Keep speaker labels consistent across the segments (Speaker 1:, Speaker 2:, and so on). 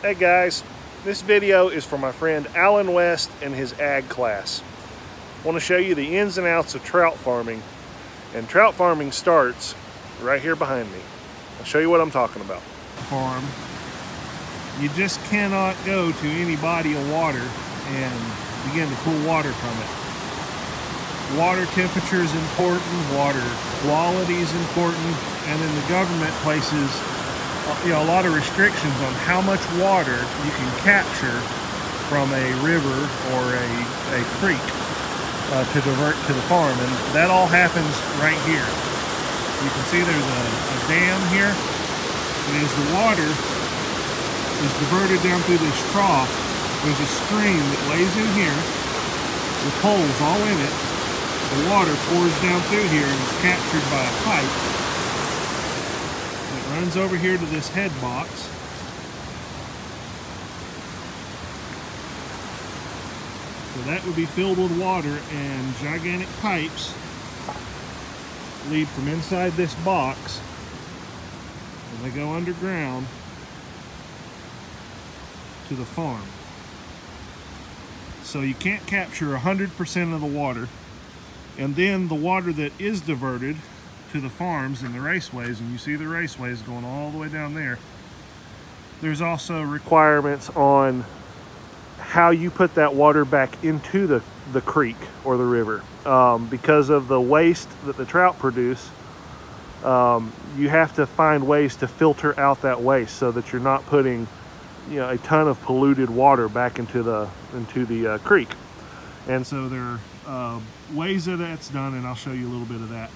Speaker 1: Hey guys, this video is for my friend Alan West and his ag class. I want to show you the ins and outs of trout farming. And trout farming starts right here behind me. I'll show you what I'm talking about. Farm, you just cannot go to any body of water and begin to pull water from it. Water temperature is important, water quality is important, and in the government places you know, a lot of restrictions on how much water you can capture from a river or a, a creek uh, to divert to the farm. And that all happens right here. You can see there's a, a dam here. And as the water is diverted down through this trough, there's a stream that lays in here with holes all in it. The water pours down through here and is captured by a pipe runs over here to this head box. So that would be filled with water and gigantic pipes lead from inside this box and they go underground to the farm. So you can't capture 100% of the water and then the water that is diverted to the farms and the raceways, and you see the raceways going all the way down there. There's also requirements on how you put that water back into the, the creek or the river. Um, because of the waste that the trout produce, um, you have to find ways to filter out that waste so that you're not putting you know, a ton of polluted water back into the, into the uh, creek. And so there are uh, ways that that's done, and I'll show you a little bit of that.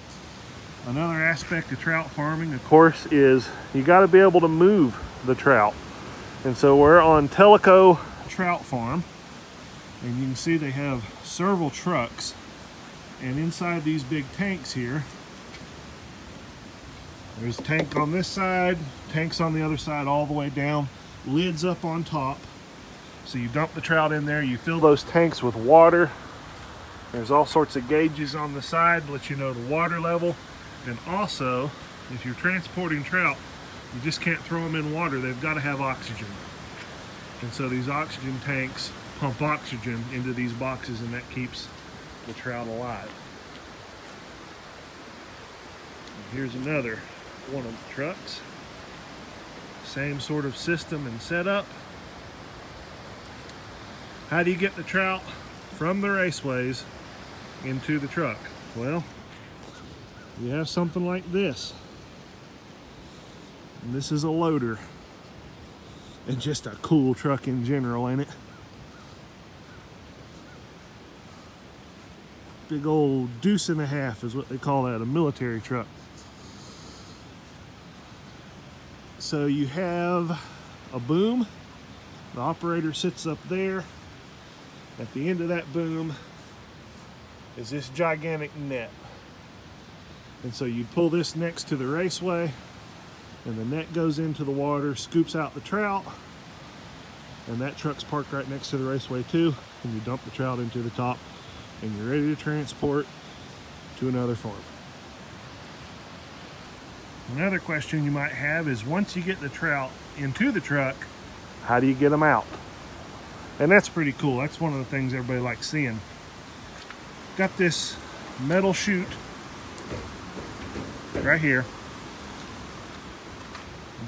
Speaker 1: Another aspect of trout farming, of course, is you got to be able to move the trout. And so we're on Tellico Trout Farm, and you can see they have several trucks. And inside these big tanks here, there's a tank on this side, tanks on the other side all the way down, lids up on top. So you dump the trout in there, you fill those tanks with water. There's all sorts of gauges on the side to let you know the water level. And also, if you're transporting trout, you just can't throw them in water. They've got to have oxygen. And so these oxygen tanks pump oxygen into these boxes and that keeps the trout alive. And here's another one of the trucks. Same sort of system and setup. How do you get the trout from the raceways into the truck? Well, you have something like this. And this is a loader. And just a cool truck in general, ain't it? Big old deuce and a half is what they call that, a military truck. So you have a boom. The operator sits up there. At the end of that boom is this gigantic net. And so you pull this next to the raceway and the net goes into the water, scoops out the trout, and that truck's parked right next to the raceway too, and you dump the trout into the top and you're ready to transport to another farm. Another question you might have is once you get the trout into the truck, how do you get them out? And that's pretty cool. That's one of the things everybody likes seeing. Got this metal chute right here.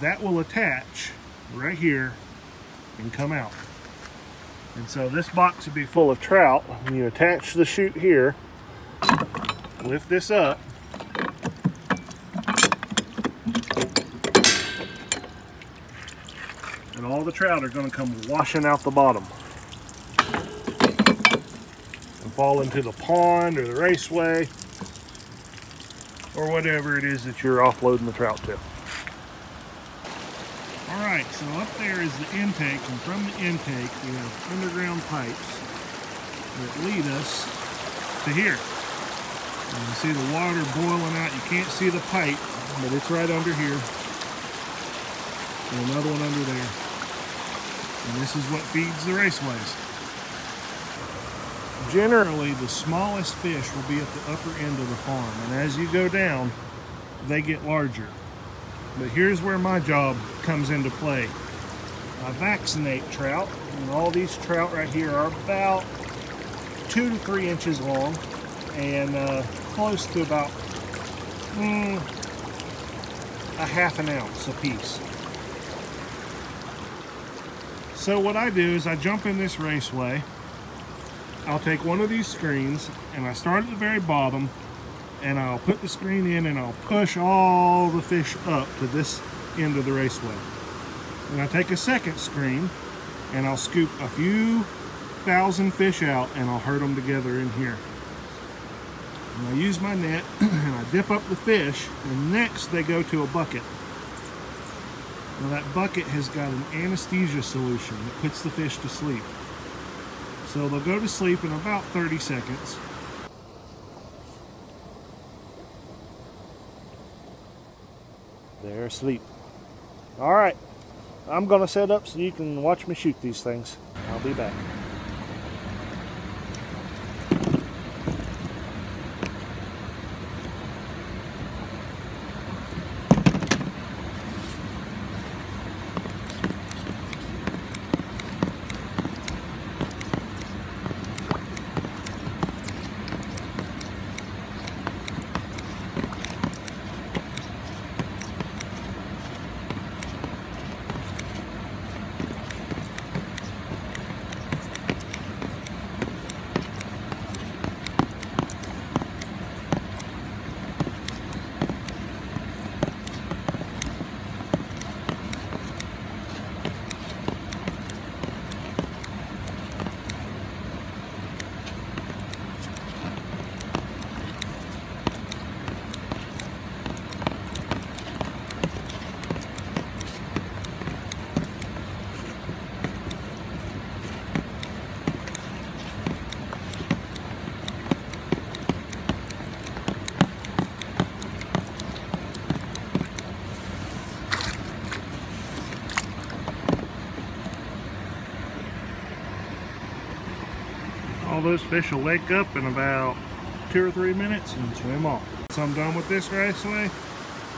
Speaker 1: That will attach right here and come out. And so this box would be full of trout. You attach the chute here, lift this up, and all the trout are going to come washing out the bottom and fall into the pond or the raceway or whatever it is that you're offloading the trout to. All right, so up there is the intake, and from the intake we have underground pipes that lead us to here. And you see the water boiling out. You can't see the pipe, but it's right under here. And another one under there. And this is what feeds the raceways. Generally, the smallest fish will be at the upper end of the farm, and as you go down, they get larger. But here's where my job comes into play. I vaccinate trout. And all these trout right here are about two to three inches long and uh, close to about mm, a half an ounce a piece. So what I do is I jump in this raceway. I'll take one of these screens and I start at the very bottom and I'll put the screen in and I'll push all the fish up to this end of the raceway. And I take a second screen and I'll scoop a few thousand fish out and I'll herd them together in here. And I use my net and I dip up the fish and next they go to a bucket. Now that bucket has got an anesthesia solution that puts the fish to sleep. So they'll go to sleep in about 30 seconds. They're asleep. All right, I'm gonna set up so you can watch me shoot these things. I'll be back. Those fish will wake up in about two or three minutes and swim off. So I'm done with this raceway,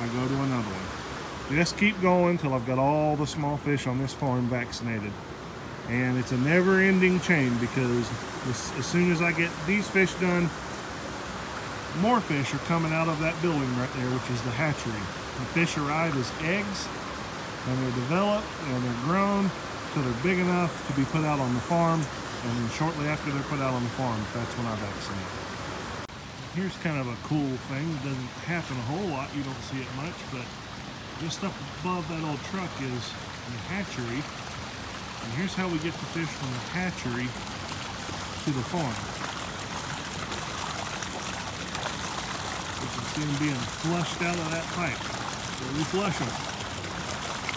Speaker 1: I go to another one. Just keep going till I've got all the small fish on this farm vaccinated. And it's a never-ending chain because as soon as I get these fish done, more fish are coming out of that building right there, which is the hatchery. The fish arrive as eggs, and they're developed, and they're grown, so they're big enough to be put out on the farm, and shortly after they're put out on the farm, that's when I vaccinate. Here's kind of a cool thing. It doesn't happen a whole lot. You don't see it much, but just up above that old truck is the hatchery. And here's how we get the fish from the hatchery to the farm. You can see them being flushed out of that pipe. So we flush them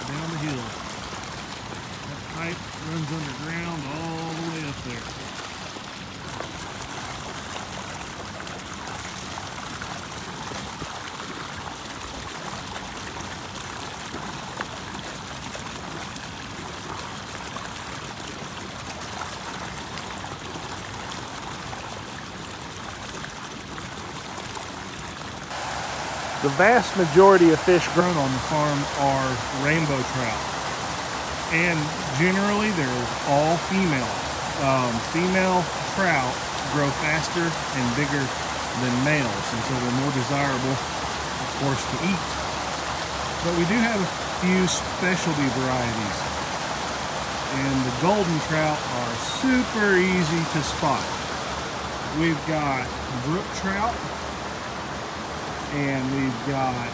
Speaker 1: down the hill pipe runs underground all the way up there. The vast majority of fish grown on the farm are rainbow trout and generally they're all female. Um, female trout grow faster and bigger than males, and so they're more desirable, of course, to eat. But we do have a few specialty varieties, and the golden trout are super easy to spot. We've got brook trout, and we've got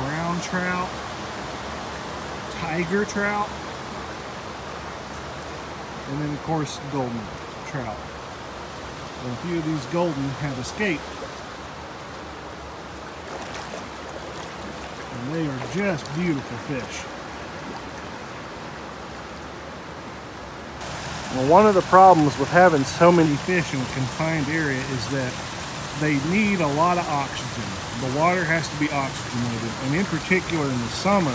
Speaker 1: brown trout, tiger trout, and then of course golden trout. And a few of these golden have escaped. And they are just beautiful fish. Well, one of the problems with having so many fish in a confined area is that they need a lot of oxygen. The water has to be oxygenated, and in particular in the summer,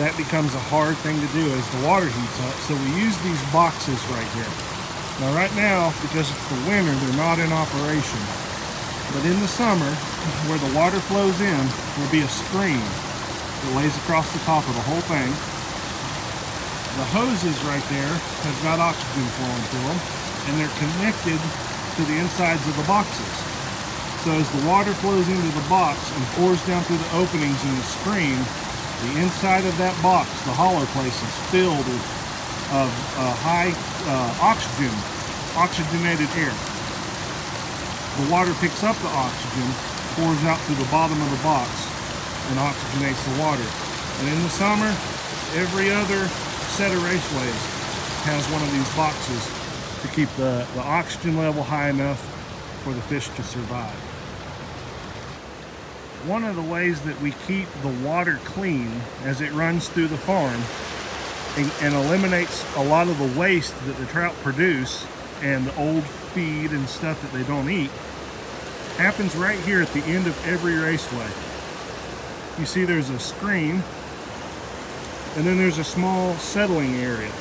Speaker 1: that becomes a hard thing to do as the water heats up. So we use these boxes right here. Now right now, because it's the winter, they're not in operation. But in the summer, where the water flows in, will be a screen that lays across the top of the whole thing. the hoses right there have got oxygen flowing through them and they're connected to the insides of the boxes. So as the water flows into the box and pours down through the openings in the screen, the inside of that box, the hollow place, is filled with of uh, high uh, oxygen, oxygenated air. The water picks up the oxygen, pours out through the bottom of the box, and oxygenates the water. And in the summer, every other set of raceways has one of these boxes to keep the, the oxygen level high enough for the fish to survive. One of the ways that we keep the water clean as it runs through the farm and, and eliminates a lot of the waste that the trout produce and the old feed and stuff that they don't eat happens right here at the end of every raceway. You see there's a screen and then there's a small settling area.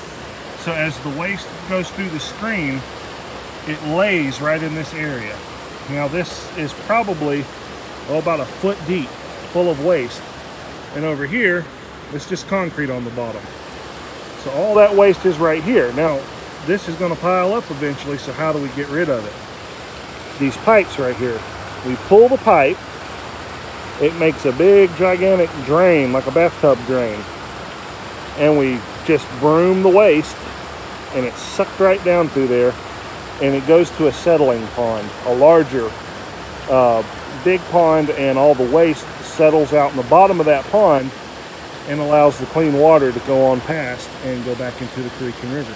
Speaker 1: So as the waste goes through the screen, it lays right in this area. Now this is probably oh, about a foot deep, full of waste. And over here, it's just concrete on the bottom. So all that waste is right here. Now, this is gonna pile up eventually, so how do we get rid of it? These pipes right here. We pull the pipe, it makes a big gigantic drain, like a bathtub drain. And we just broom the waste and it's sucked right down through there and it goes to a settling pond, a larger uh, big pond and all the waste settles out in the bottom of that pond and allows the clean water to go on past and go back into the creek and river.